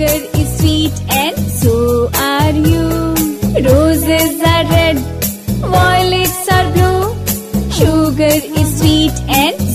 Sugar is sweet and so are you. Roses are red, violets are blue. Sugar is sweet and.